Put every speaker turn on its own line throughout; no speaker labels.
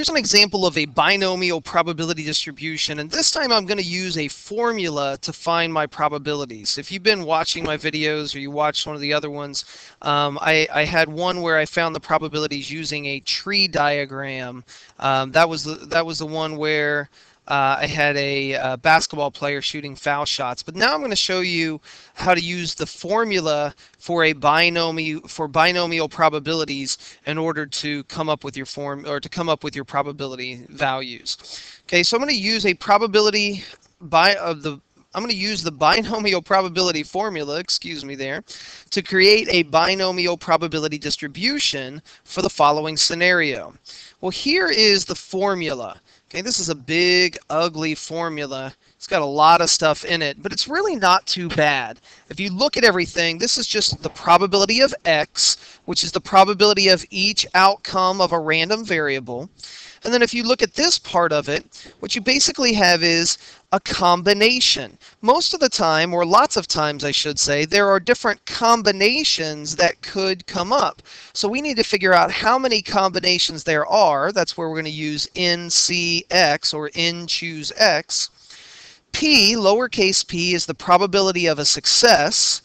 Here's an example of a binomial probability distribution, and this time I'm going to use a formula to find my probabilities. If you've been watching my videos or you watched one of the other ones, um, I, I, had one where I found the probabilities using a tree diagram. Um, that was the, that was the one where uh, I had a, a, basketball player shooting foul shots. But now I'm going to show you how to use the formula for a binomial for binomial probabilities in order to come up with your form or to come up with your probability values. Okay, so I'm going to use a probability by of the I'm going to use the binomial probability formula, excuse me there, to create a binomial probability distribution for the following scenario. Well, here is the formula. Okay, this is a big, ugly formula. It's got a lot of stuff in it, but it's really not too bad. If you look at everything, this is just the probability of x, which is the probability of each outcome of a random variable. And then if you look at this part of it, what you basically have is a combination. Most of the time, or lots of times I should say, there are different combinations that could come up. So we need to figure out how many combinations there are. That's where we're going to use NCX or N choose X. P, lowercase p, is the probability of a success.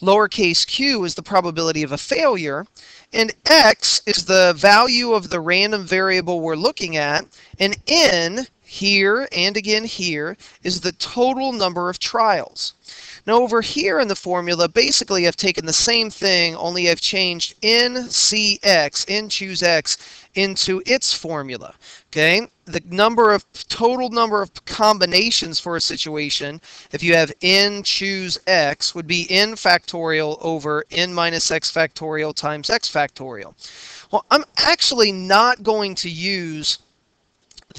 Lowercase q is the probability of a failure. And x is the value of the random variable we're looking at. And n, here and again here, is the total number of trials. Now over here in the formula, basically I've taken the same thing, only I've changed NCX, N choose X, into its formula. Okay, the number of total number of combinations for a situation, if you have n choose x, would be n factorial over n minus x factorial times x factorial. Well, I'm actually not going to use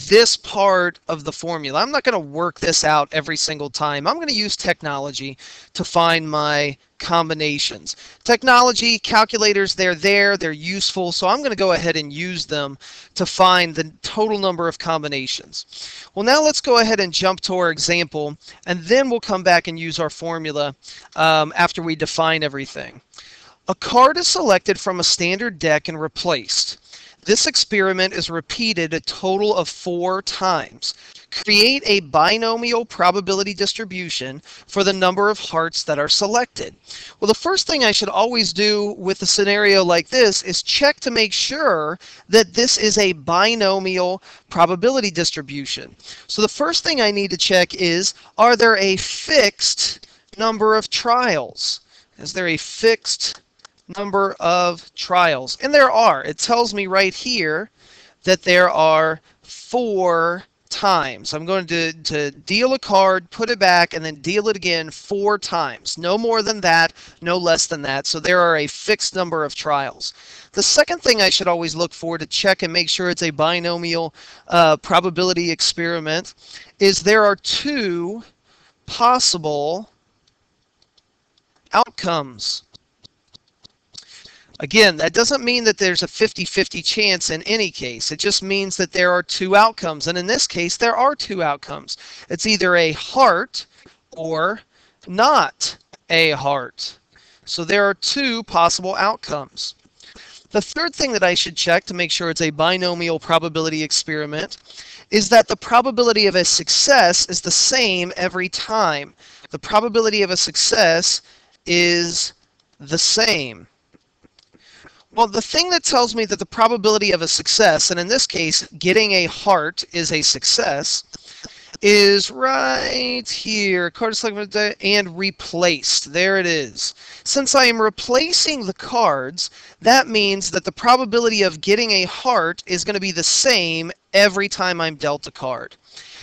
this part of the formula. I'm not going to work this out every single time. I'm going to use technology to find my combinations. Technology, calculators, they're there, they're useful, so I'm going to go ahead and use them to find the total number of combinations. Well, now let's go ahead and jump to our example, and then we'll come back and use our formula um, after we define everything. A card is selected from a standard deck and replaced. This experiment is repeated a total of four times. Create a binomial probability distribution for the number of hearts that are selected. Well, the first thing I should always do with a scenario like this is check to make sure that this is a binomial probability distribution. So the first thing I need to check is, are there a fixed number of trials? Is there a fixed number of trials. And there are. It tells me right here that there are four times. I'm going to, to deal a card, put it back, and then deal it again four times. No more than that, no less than that. So there are a fixed number of trials. The second thing I should always look for to check and make sure it's a binomial uh, probability experiment is there are two possible outcomes. Again, that doesn't mean that there's a 50-50 chance in any case. It just means that there are two outcomes. And in this case, there are two outcomes. It's either a heart or not a heart. So there are two possible outcomes. The third thing that I should check to make sure it's a binomial probability experiment is that the probability of a success is the same every time. The probability of a success is the same. Well, the thing that tells me that the probability of a success, and in this case, getting a heart is a success, is right here, card select and replaced. There it is. Since I am replacing the cards, that means that the probability of getting a heart is going to be the same every time I'm dealt a card.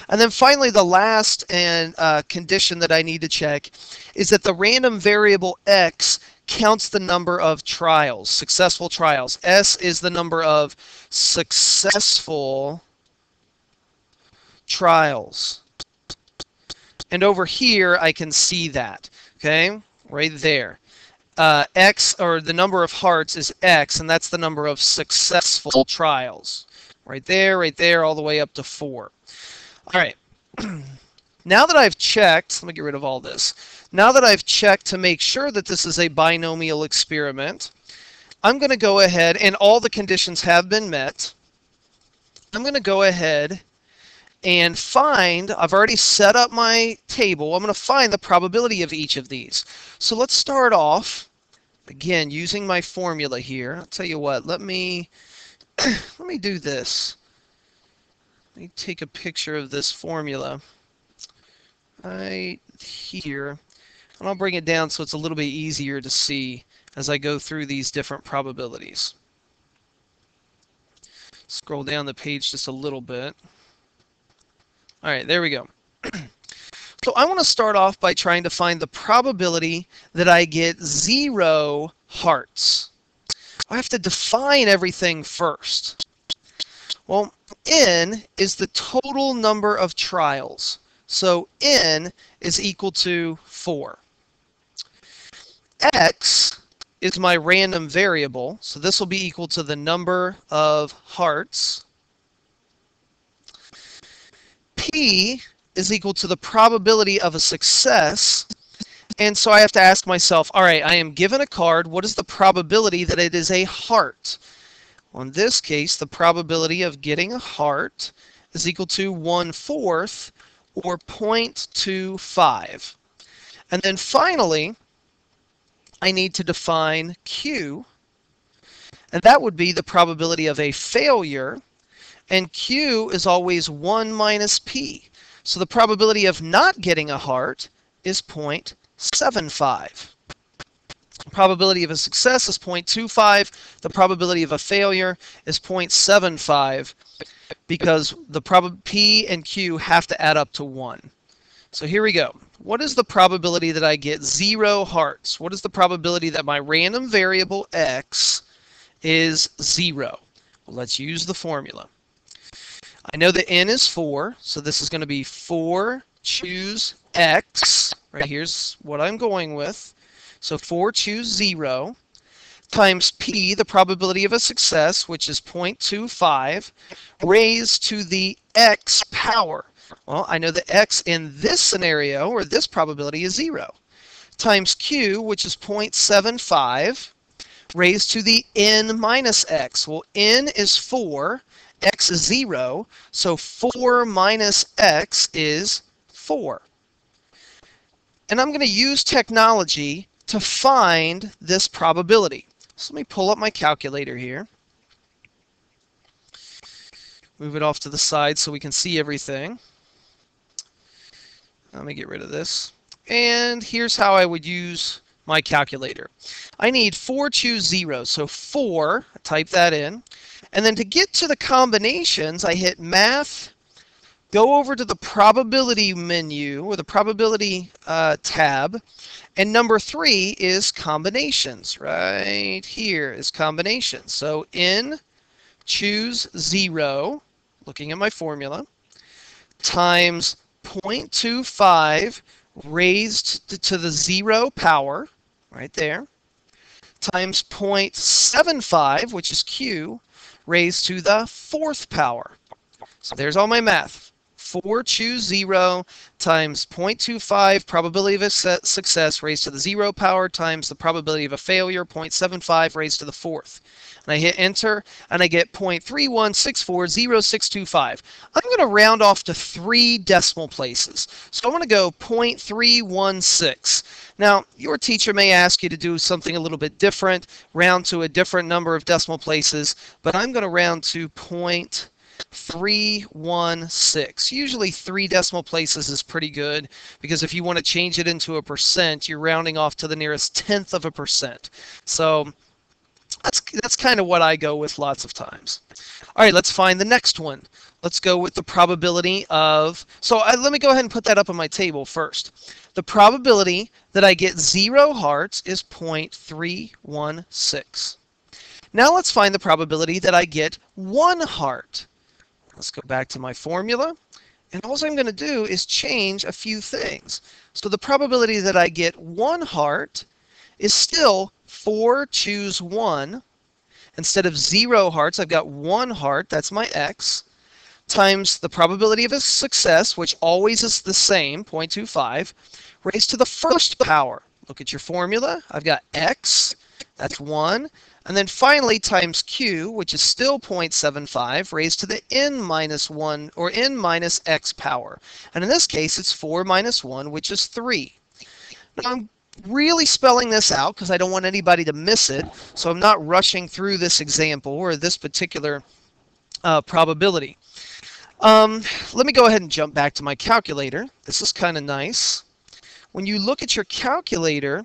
And then finally, the last and uh, condition that I need to check is that the random variable x counts the number of trials, successful trials. S is the number of successful trials. And over here, I can see that, okay, right there. Uh, X, or the number of hearts is X, and that's the number of successful trials. Right there, right there, all the way up to four. All right. now that I've checked, let me get rid of all this. Now that I've checked to make sure that this is a binomial experiment, I'm going to go ahead and all the conditions have been met. I'm going to go ahead and find, I've already set up my table, I'm going to find the probability of each of these. So let's start off, again, using my formula here. I'll tell you what, let me, let me do this. Let me take a picture of this formula right here. And I'll bring it down so it's a little bit easier to see as I go through these different probabilities. Scroll down the page just a little bit. All right, there we go. so I want to start off by trying to find the probability that I get zero hearts. I have to define everything first. Well, n is the total number of trials. So n is equal to 4. x is my random variable. So this will be equal to the number of hearts. P is equal to the probability of a success. And so I have to ask myself, all right, I am given a card. What is the probability that it is a heart? Well, in this case, the probability of getting a heart is equal to 1 fourth or 0.25. And then finally, I need to define Q, and that would be the probability of a failure, and Q is always 1 minus P. So the probability of not getting a heart is 0.75. Probability of a success is 0.25. The probability of a failure is 0.75 because the prob P and Q have to add up to 1. So here we go. What is the probability that I get zero hearts? What is the probability that my random variable x is zero? Well, let's use the formula. I know that n is 4, so this is going to be 4 choose x. Right here's what I'm going with. So 4 choose 0 times p, the probability of a success, which is 0.25, raised to the x power. Well, I know that x in this scenario, or this probability, is 0, times q, which is 0.75, raised to the n minus x. Well, n is 4, x is 0, so 4 minus x is 4. And I'm going to use technology to find this probability. So let me pull up my calculator here. Move it off to the side so we can see everything. Let me get rid of this. And here's how I would use my calculator. I need 4 choose 0. So 4, type that in. And then to get to the combinations, I hit Math, go over to the probability menu or the probability uh, tab. And number 3 is combinations. Right here is combinations. So in choose 0, looking at my formula, times 0.25 raised to the zero power, right there, times 0.75, which is Q, raised to the fourth power. So there's all my math. 4 choose 0 times 0.25 probability of a success raised to the 0 power times the probability of a failure 0.75 raised to the fourth and I hit enter and I get 0.31640625. I'm going to round off to three decimal places. So I'm going to go 0.316. Now, your teacher may ask you to do something a little bit different, round to a different number of decimal places, but I'm going to round to 0.316. Usually three decimal places is pretty good because if you want to change it into a percent, you're rounding off to the nearest tenth of a percent. So that's that's kind of what I go with lots of times. All right, let's find the next one. Let's go with the probability of, so I, let me go ahead and put that up on my table first. The probability that I get zero hearts is 0.316. Now let's find the probability that I get one heart. Let's go back to my formula. And all I'm going to do is change a few things. So the probability that I get one heart is still 4 choose 1. Instead of 0 hearts, I've got 1 heart, that's my x, times the probability of a success, which always is the same, 0.25, raised to the first power. Look at your formula. I've got x, that's 1. And then finally times q, which is still 0.75, raised to the n minus 1, or n minus x power. And in this case, it's 4 minus 1, which is 3. Now I'm really spelling this out because I don't want anybody to miss it, so I'm not rushing through this example or this particular uh, probability. Um, let me go ahead and jump back to my calculator. This is kind of nice. When you look at your calculator,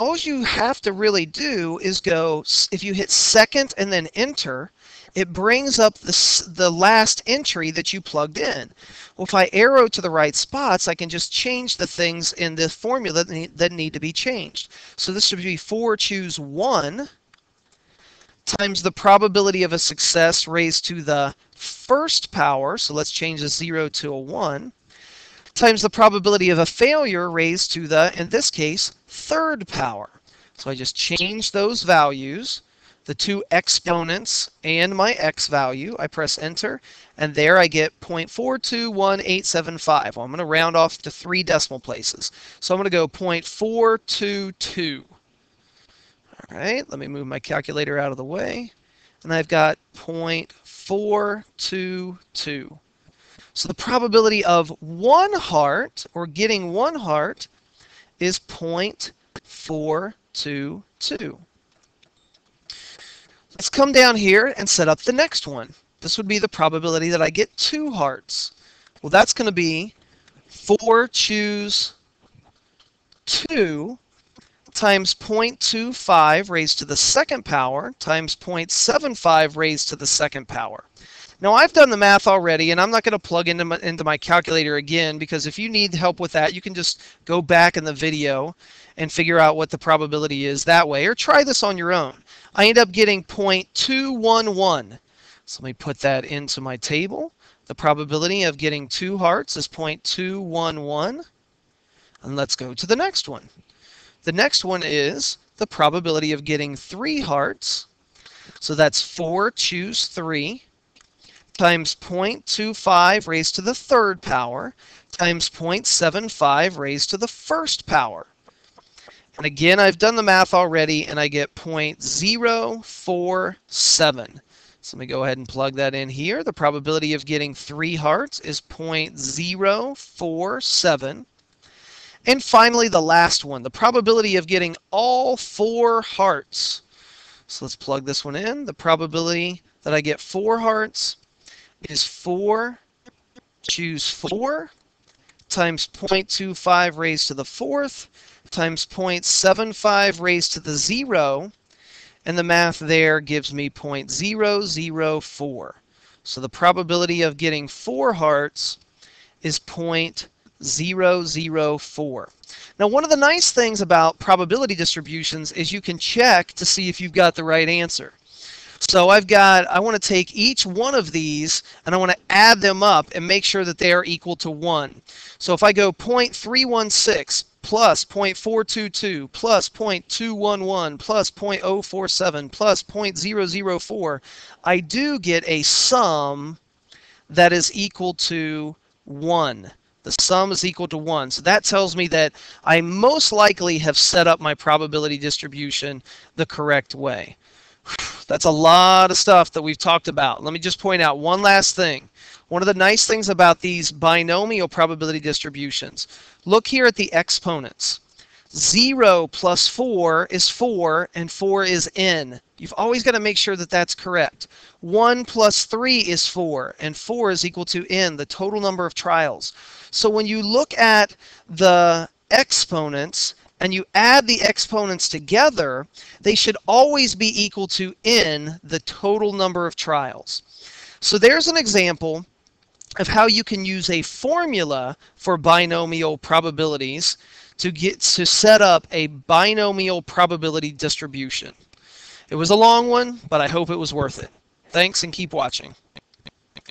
all you have to really do is go, if you hit second and then enter, it brings up the, the last entry that you plugged in. Well, if I arrow to the right spots, I can just change the things in the formula that need, that need to be changed. So this would be 4 choose 1 times the probability of a success raised to the first power, so let's change the 0 to a 1, times the probability of a failure raised to the, in this case, third power. So I just change those values, the two exponents and my x value. I press enter, and there I get 0.421875. Well, I'm going to round off to three decimal places. So I'm going to go 0.422. All right, let me move my calculator out of the way. And I've got 0.422. So the probability of one heart, or getting one heart, is 0.422. Let's come down here and set up the next one. This would be the probability that I get two hearts. Well, that's going to be 4 choose 2 times 0.25 raised to the second power times 0.75 raised to the second power. Now I've done the math already and I'm not going to plug into my, into my calculator again because if you need help with that you can just go back in the video and figure out what the probability is that way or try this on your own. I end up getting 0.211. So let me put that into my table. The probability of getting two hearts is 0.211. And let's go to the next one. The next one is the probability of getting three hearts. So that's 4 choose 3 times 0.25 raised to the third power times 0.75 raised to the first power. And again, I've done the math already, and I get 0.047. So let me go ahead and plug that in here. The probability of getting three hearts is 0.047. And finally, the last one, the probability of getting all four hearts. So let's plug this one in. The probability that I get four hearts is 4, choose 4, times 0.25 raised to the fourth, times 0.75 raised to the 0, and the math there gives me 0.004. So the probability of getting 4 hearts is 0.004. Now, one of the nice things about probability distributions is you can check to see if you've got the right answer. So I've got, I want to take each one of these and I want to add them up and make sure that they are equal to 1. So if I go 0.316 plus 0.422 plus 0.211 plus 0.047 plus 0.004, I do get a sum that is equal to 1. The sum is equal to 1. So that tells me that I most likely have set up my probability distribution the correct way. That's a lot of stuff that we've talked about. Let me just point out one last thing. One of the nice things about these binomial probability distributions, look here at the exponents. 0 plus 4 is 4, and 4 is n. You've always got to make sure that that's correct. 1 plus 3 is 4, and 4 is equal to n, the total number of trials. So when you look at the exponents, and you add the exponents together, they should always be equal to n, the total number of trials. So there's an example of how you can use a formula for binomial probabilities to get to set up a binomial probability distribution. It was a long one, but I hope it was worth it. Thanks and keep watching.